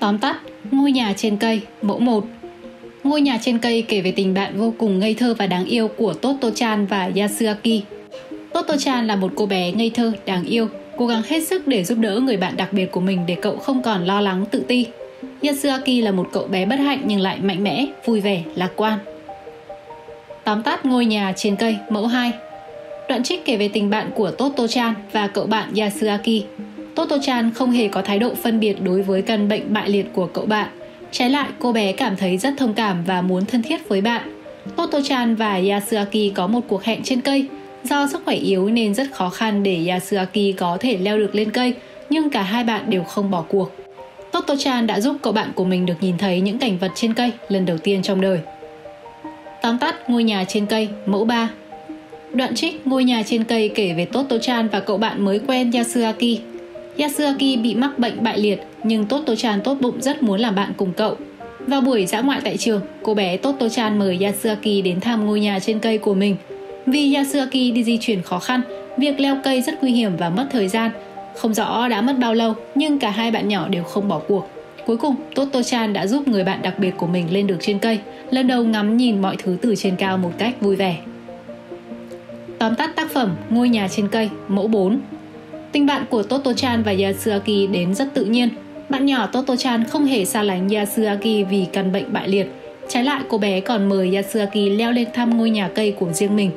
Tóm tắt, ngôi nhà trên cây, mẫu 1 Ngôi nhà trên cây kể về tình bạn vô cùng ngây thơ và đáng yêu của Toto-chan và Yasuaki. Toto-chan là một cô bé ngây thơ, đáng yêu, cố gắng hết sức để giúp đỡ người bạn đặc biệt của mình để cậu không còn lo lắng tự ti. Yasuaki là một cậu bé bất hạnh nhưng lại mạnh mẽ, vui vẻ, lạc quan. Tóm tắt ngôi nhà trên cây, mẫu 2 Đoạn trích kể về tình bạn của Toto-chan và cậu bạn Yasuaki. Toto-chan không hề có thái độ phân biệt đối với căn bệnh bại liệt của cậu bạn. Trái lại, cô bé cảm thấy rất thông cảm và muốn thân thiết với bạn. Toto-chan và Yasuaki có một cuộc hẹn trên cây. Do sức khỏe yếu nên rất khó khăn để Yasuaki có thể leo được lên cây, nhưng cả hai bạn đều không bỏ cuộc. Toto-chan đã giúp cậu bạn của mình được nhìn thấy những cảnh vật trên cây lần đầu tiên trong đời. Tóm tắt ngôi nhà trên cây, mẫu 3 Đoạn trích ngôi nhà trên cây kể về Toto-chan và cậu bạn mới quen Yasuaki. Yasuaki bị mắc bệnh bại liệt nhưng Toto-chan tốt bụng rất muốn làm bạn cùng cậu. Vào buổi dã ngoại tại trường, cô bé Toto-chan mời Yasuaki đến thăm ngôi nhà trên cây của mình. Vì Yasuaki đi di chuyển khó khăn, việc leo cây rất nguy hiểm và mất thời gian. Không rõ đã mất bao lâu, nhưng cả hai bạn nhỏ đều không bỏ cuộc. Cuối cùng, Toto-chan đã giúp người bạn đặc biệt của mình lên được trên cây, lần đầu ngắm nhìn mọi thứ từ trên cao một cách vui vẻ. Tóm tắt tác phẩm Ngôi nhà trên cây, mẫu 4 Tình bạn của Toto-chan và Yasuaki đến rất tự nhiên. Bạn nhỏ Toto-chan không hề xa lánh Yasuaki vì căn bệnh bại liệt. Trái lại, cô bé còn mời Yasuaki leo lên thăm ngôi nhà cây của riêng mình.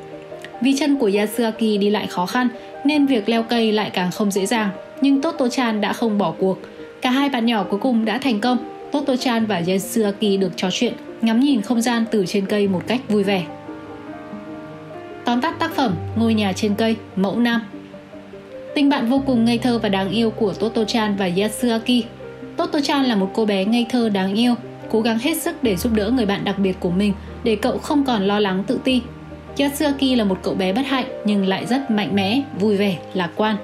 Vì chân của Yasuaki đi lại khó khăn nên việc leo cây lại càng không dễ dàng. Nhưng Toto-chan đã không bỏ cuộc. Cả hai bạn nhỏ cuối cùng đã thành công. Toto-chan và Yasuaki được trò chuyện, ngắm nhìn không gian từ trên cây một cách vui vẻ. Tóm tắt tác phẩm Ngôi nhà trên cây, mẫu nam Tình bạn vô cùng ngây thơ và đáng yêu của Toto-chan và Yasuaki. Toto-chan là một cô bé ngây thơ đáng yêu, cố gắng hết sức để giúp đỡ người bạn đặc biệt của mình để cậu không còn lo lắng tự ti. Yasuaki là một cậu bé bất hạnh nhưng lại rất mạnh mẽ, vui vẻ, lạc quan.